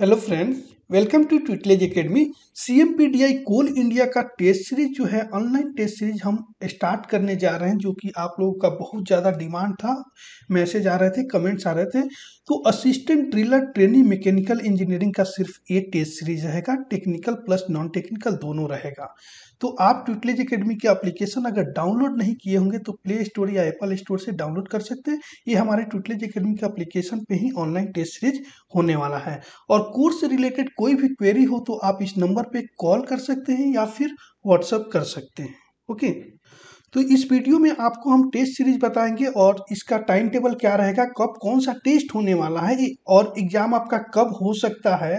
Hello friends welcome to ट्विटलेज academy C M P D I Coal India का test series जो है online test series हम start करने जा रहे हैं, जो कि आप लोगों का बहुत ज़्यादा डिमांड था। मैसेज आ रहे थे कमेंट्स आ रहे थे। तो assistant driller training mechanical engineering का सिर्फ़ एक टेस्ट सीरीज़ रहेगा। टेक्निकल प्लस नॉन टेक्निकल दोनों रहेगा। तो आप ट्विटलेज एकेडमी के एप्लीकेशन अगर डाउनलोड नहीं किए होंगे तो प्ले स्टोर या एप्पल स्टोर से डाउनलोड कर सकते हैं। ये हमारे ट्विटलेज एकेडमी के एप्लीकेशन पे ही ऑनलाइन टेस्ट सीरीज़ होने वाला है। और कोर्स से रिलेटेड कोई भी क्वेरी हो तो आप इस नंबर पर कॉल कर सकते हैं या फिर व्हाट्सअप कर सकते हैं। ओके तो इस वीडियो में आपको हम टेस्ट सीरीज़ बताएँगे और इसका टाइम टेबल क्या रहेगा, कब कौन सा टेस्ट होने वाला है और एग्ज़ाम आपका कब हो सकता है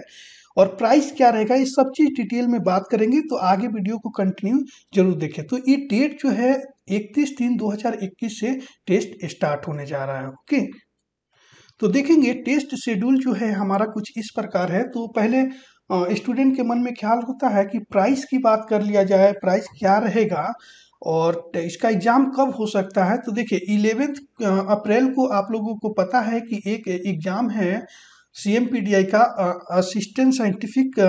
और प्राइस क्या रहेगा, ये सब चीज़ डिटेल में बात करेंगे तो आगे वीडियो को कंटिन्यू ज़रूर देखें। तो ये डेट जो है, इकतीस तीन 2021 से टेस्ट स्टार्ट होने जा रहा है ओके तो देखेंगे टेस्ट शेड्यूल जो है, हमारा कुछ इस प्रकार है। तो पहले स्टूडेंट के मन में ख्याल होता है कि प्राइस की बात कर लिया जाए प्राइस क्या रहेगा, और इसका एग्ज़ाम कब हो सकता है? तो देखिए इलेवेंथ अप्रैल को आप लोगों को पता है कि एक एग्ज़ाम है C M P D I का assistant scientific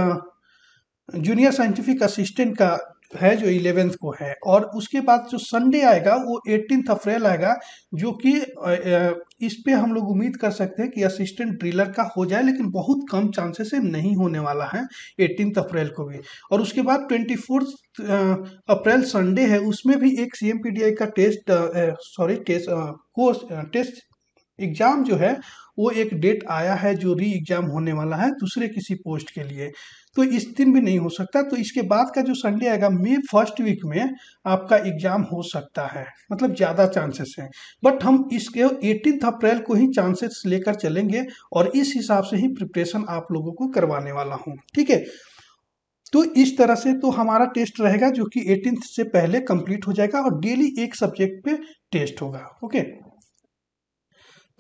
junior scientific assistant का है जो इलेवेंथ को है। और उसके बाद जो संडे आएगा, वो एटीन अप्रैल आएगा, जो कि इस पे हम लोग उम्मीद कर सकते हैं कि असिस्टेंट ड्रिलर का हो जाए, लेकिन बहुत कम चांसेस है नहीं होने वाला है एटीन अप्रैल को भी। और उसके बाद ट्वेंटी फोर्थ अप्रैल संडे है, उसमें भी एक सी का test sorry test course test exam जो है, वो एक डेट आया है जो री एग्ज़ाम होने वाला है दूसरे किसी पोस्ट के लिए। तो इस दिन भी नहीं हो सकता। तो इसके बाद का जो संडे आएगा, मे फ़र्स्ट वीक में आपका एग्ज़ाम हो सकता है। मतलब ज़्यादा चांसेस हैं। बट हम इसके एटीन अप्रैल को ही चांसेस लेकर चलेंगे और इस हिसाब से ही प्रिपरेशन आप लोगों को करवाने वाला हूँ। ठीक है? तो इस तरह से तो हमारा टेस्ट रहेगा जो कि एटीन से पहले कंप्लीट हो जाएगा और डेली एक सब्जेक्ट पे टेस्ट होगा। ओके?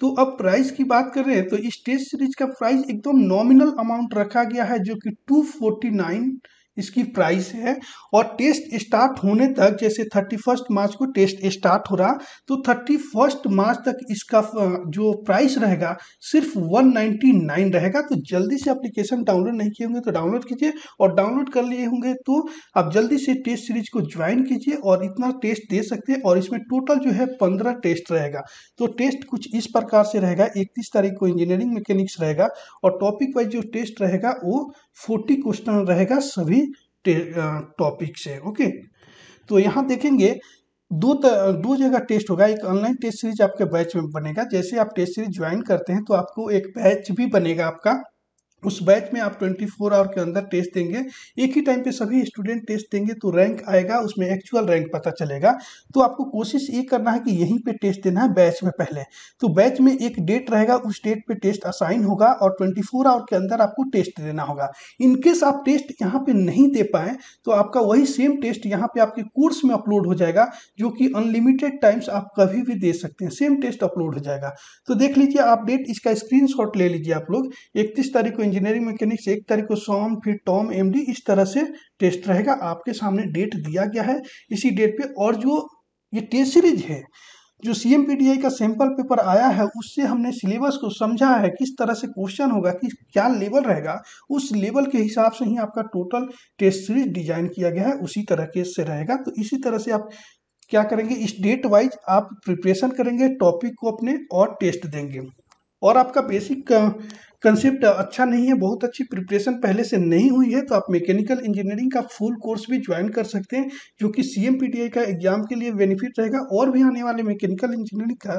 तो अब प्राइस की बात कर रहे हैं तो इस टेस्ट सीरीज़ का प्राइस एकदम नॉमिनल अमाउंट रखा गया है, जो कि 249 इसकी प्राइस है और टेस्ट स्टार्ट होने तक, जैसे थर्टी फ़र्स्ट मार्च को टेस्ट स्टार्ट हो रहा तो थर्टी फ़र्स्ट मार्च तक इसका जो प्राइस रहेगा सिर्फ़ वन नाइन्टी नाइन रहेगा। तो जल्दी से एप्लीकेशन डाउनलोड नहीं किए होंगे तो डाउनलोड कीजिए और डाउनलोड कर लिए होंगे तो आप जल्दी से टेस्ट सीरीज़ को ज्वाइन कीजिए और इतना टेस्ट दे सकते हैं और इसमें टोटल जो है पंद्रह टेस्ट रहेगा। तो टेस्ट कुछ इस प्रकार से रहेगा, इकतीस तारीख को इंजीनियरिंग मैकेनिक्स रहेगा और टॉपिक वाइज जो टेस्ट रहेगा वो फोर्टी क्वेश्चन रहेगा सभी टॉपिक से ओके तो यहाँ देखेंगे दो त, दो जगह टेस्ट होगा एक ऑनलाइन टेस्ट सीरीज़ आपके बैच में बनेगा जैसे आप टेस्ट सीरीज़ ज्वाइन करते हैं तो आपको एक बैच भी बनेगा आपका। उस बैच में आप 24 आवर के अंदर टेस्ट देंगे। एक ही टाइम पे सभी स्टूडेंट टेस्ट देंगे तो रैंक आएगा, उसमें एक्चुअल रैंक पता चलेगा। तो आपको कोशिश ये करना है कि यहीं पे टेस्ट देना है बैच में पहले। तो बैच में एक डेट रहेगा, उस डेट पे टेस्ट असाइन होगा और 24 आवर के अंदर आपको टेस्ट देना होगा। इनकेस आप टेस्ट यहाँ पर नहीं दे पाए तो आपका वही सेम टेस्ट यहाँ पर आपके कोर्स में अपलोड हो जाएगा, जो कि अनलिमिटेड टाइम्स आप कभी भी दे सकते हैं। सेम टेस्ट अपलोड हो जाएगा। तो देख लीजिए, आप डेट इसका स्क्रीन ले लीजिए आप लोग। इकतीस तारीख को इंजीनियरिंग मैकेनिक्स एक तारीख को सोम फिर टॉम एमडी इस तरह से टेस्ट रहेगा। आपके सामने डेट दिया गया है। इसी डेट पे और जो ये टेस्ट सीरीज़ है, जो सी एम का सैंपल पेपर आया है, उससे हमने सिलेबस को समझा है किस तरह से क्वेश्चन होगा कि क्या लेवल रहेगा। उस लेवल के हिसाब से ही आपका टोटल टेस्ट सीरीज़ डिज़ाइन किया गया है। उसी तरह के से रहेगा। तो इसी तरह से आप क्या करेंगे, इस डेट वाइज आप प्रिपरेशन करेंगे टॉपिक को अपने और टेस्ट देंगे। और आपका बेसिक कंसेप्ट अच्छा नहीं है, बहुत अच्छी प्रिपरेशन पहले से नहीं हुई है तो आप मैकेनिकल इंजीनियरिंग का फुल कोर्स भी ज्वाइन कर सकते हैं, जो कि सी का एग्ज़ाम के लिए बेनिफिट रहेगा, और भी आने वाले मैकेनिकल इंजीनियरिंग का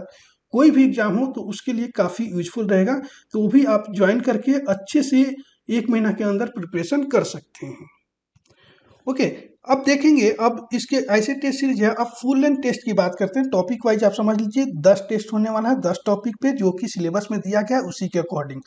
कोई भी एग्ज़ाम हो तो उसके लिए काफ़ी यूजफुल रहेगा तो वो भी आप ज्वाइन करके अच्छे से एक महीना के अंदर प्रिपरेशन कर सकते हैं। ओके अब देखेंगे, अब इसके ऐसे टेस्ट सीरीज़ है, अब फुल लेंथ टेस्ट की बात करते हैं टॉपिक वाइज आप समझ लीजिए, दस टेस्ट होने वाला है, दस टॉपिक पे जो कि सिलेबस में दिया गया है, उसी के अकॉर्डिंग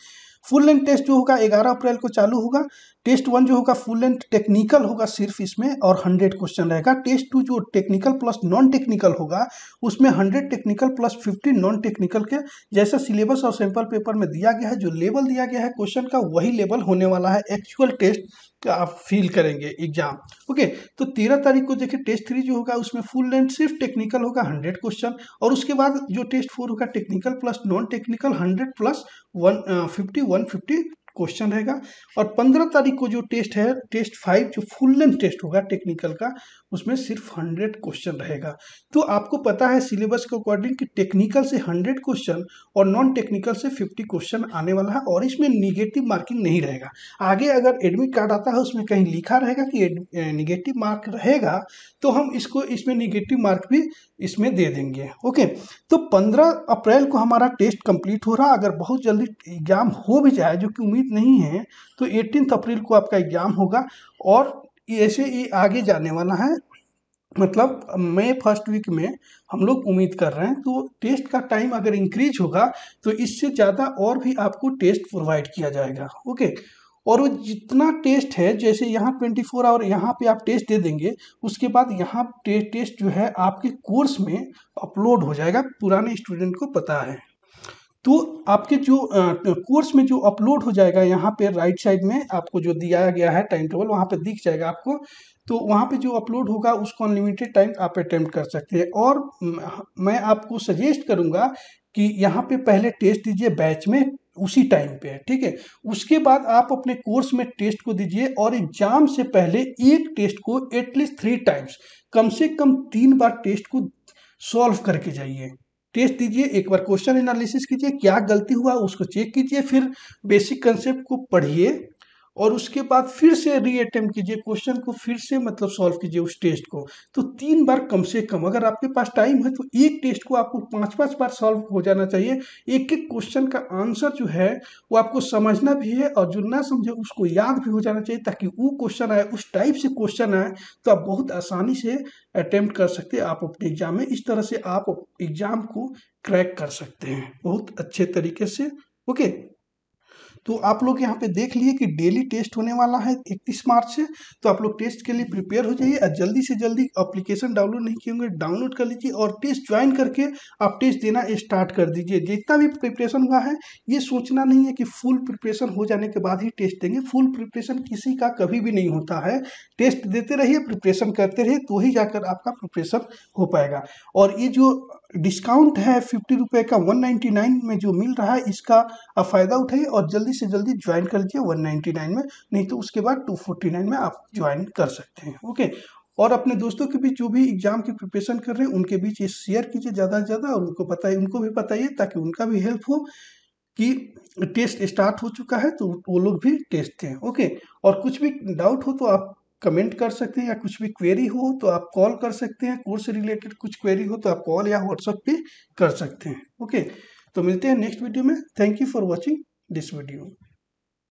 फुल लेंथ टेस्ट जो होगा ग्यारह अप्रैल को चालू होगा। टेस्ट वन जो होगा फुल लेंथ टेक्निकल होगा सिर्फ़ इसमें और हंड्रेड क्वेश्चन रहेगा। टेस्ट टू जो टेक्निकल प्लस नॉन टेक्निकल होगा, उसमें hundred technical plus fifty non technical के जैसा सिलेबस और सैंपल पेपर में दिया गया है, जो लेवल दिया गया है, क्वेश्चन का वही लेवल होने वाला है, एक्चुअल टेस्ट आप फील करेंगे, एग्ज़ाम। ओके तो तेरह तारीख को देखिए टेस्ट थ्री जो होगा, उसमें फुल लेंथ सिर्फ़ टेक्निकल होगा, हंड्रेड क्वेश्चन, और उसके बाद जो टेस्ट फोर होगा, technical plus non technical, hundred plus one fifty one fifty question रहेगा। और पंद्रह तारीख को जो टेस्ट है, टेस्ट फाइव, जो फुल लेंथ टेस्ट होगा टेक्निकल का उसमें सिर्फ़ हंड्रेड क्वेश्चन रहेगा। तो आपको पता है सिलेबस के अकॉर्डिंग कि टेक्निकल से हंड्रेड क्वेश्चन और नॉन टेक्निकल से फिफ्टी क्वेश्चन आने वाला है और इसमें निगेटिव मार्किंग नहीं रहेगा। आगे अगर एडमिट कार्ड आता है, उसमें कहीं लिखा रहेगा कि निगेटिव मार्क रहेगा तो हम इसको, इसमें निगेटिव मार्क भी इसमें दे देंगे। ओके तो 15 अप्रैल को हमारा टेस्ट कंप्लीट हो रहा। अगर बहुत जल्दी एग्ज़ाम हो भी जाए, जो कि उम्मीद नहीं है तो एटीन अप्रैल को आपका एग्ज़ाम होगा और ऐसे ये आगे जाने वाला है। मतलब मई फ़र्स्ट वीक में हम लोग उम्मीद कर रहे हैं तो टेस्ट का टाइम अगर इंक्रीज होगा तो इससे ज़्यादा और भी आपको टेस्ट प्रोवाइड किया जाएगा ओके और वो जितना टेस्ट है जैसे यहाँ ट्वेंटी फोर आवर यहाँ पे आप टेस्ट दे देंगे उसके बाद यहाँ टे, टेस्ट जो है आपके कोर्स में अपलोड हो जाएगा पुराने स्टूडेंट को पता है। तो आपके जो कोर्स में जो अपलोड हो जाएगा, यहाँ पे राइट साइड में आपको जो दिया गया है टाइम टेबल वहाँ पे दिख जाएगा आपको। तो वहाँ पे जो अपलोड होगा, उसको अनलिमिटेड टाइम आप अटेम्प्ट कर सकते हैं। और, मैं आपको सजेस्ट करूँगा कि यहाँ पे पहले टेस्ट दीजिए बैच में, उसी टाइम पे, ठीक है? उसके बाद आप अपने कोर्स में टेस्ट को दीजिए और एग्ज़ाम से पहले एक टेस्ट को एटलीस्ट थ्री टाइम्स कम से कम तीन बार टेस्ट को सॉल्व करके जाइए। टेस्ट दीजिए, एक बार क्वेश्चन एनालिसिस कीजिए, क्या गलती हुआ उसको चेक कीजिए, फिर बेसिक कंसेप्ट को पढ़िए। और उसके बाद फिर से री रीअटेम्प्ट कीजिए क्वेश्चन को फिर से मतलब सॉल्व कीजिए उस टेस्ट को। तो तीन बार कम से कम, अगर आपके पास टाइम है तो एक टेस्ट को आपको पाँच पाँच बार सॉल्व हो जाना चाहिए। एक एक क्वेश्चन का आंसर जो है, वो आपको समझना भी है और जो ना समझे उसको याद भी हो जाना चाहिए ताकि वो क्वेश्चन आए, उस टाइप से क्वेश्चन आए तो आप बहुत आसानी से अटेम्प्ट कर सकते हैं। आप अपने एग्ज़ाम में इस तरह से आप एग्ज़ाम को क्रैक कर सकते हैं। बहुत अच्छे तरीके से ओके तो आप लोग यहाँ पे देख लिए कि डेली टेस्ट होने वाला है इकतीस मार्च से। तो आप लोग टेस्ट के लिए प्रिपेयर हो जाइए और जल्दी से जल्दी अप्लीकेशन डाउनलोड नहीं किए होंगे डाउनलोड कर लीजिए और टेस्ट ज्वाइन करके आप टेस्ट देना स्टार्ट कर दीजिए। जितना भी प्रिपरेशन हुआ है, ये सोचना नहीं है कि फुल प्रिपरेशन हो जाने के बाद ही टेस्ट देंगे। फुल प्रिपरेशन किसी का कभी भी नहीं होता है। टेस्ट देते रहिए प्रिपरेशन करते रहिए तो ही जाकर आपका प्रिपरेशन हो पाएगा। और ये जो डिस्काउंट है फिफ्टी रुपये का वन नाइन्टी नाइन में जो मिल रहा है, इसका आप फ़ायदा उठाइए और जल्दी से जल्दी ज्वाइन कर लीजिए वन नाइन्टी नाइन में, नहीं तो उसके बाद टू फोर्टी नाइन में आप ज्वाइन कर सकते हैं ओके और अपने दोस्तों के बीच जो भी एग्ज़ाम की प्रिपरेशन कर रहे हैं, उनके बीच ये शेयर कीजिए ज़्यादा से ज़्यादा और उनको बताइए, उनको भी बताइए ताकि उनका भी हेल्प हो कि टेस्ट स्टार्ट हो चुका है तो वो लोग भी टेस्ट दें ओके और कुछ भी डाउट हो तो आप कमेंट कर सकते हैं या कुछ भी क्वेरी हो तो आप कॉल कर सकते हैं। कोर्स रिलेटेड कुछ क्वेरी हो तो आप कॉल या व्हाट्सएप पे कर सकते हैं। ओके तो मिलते हैं नेक्स्ट वीडियो में। Thank you for watching this video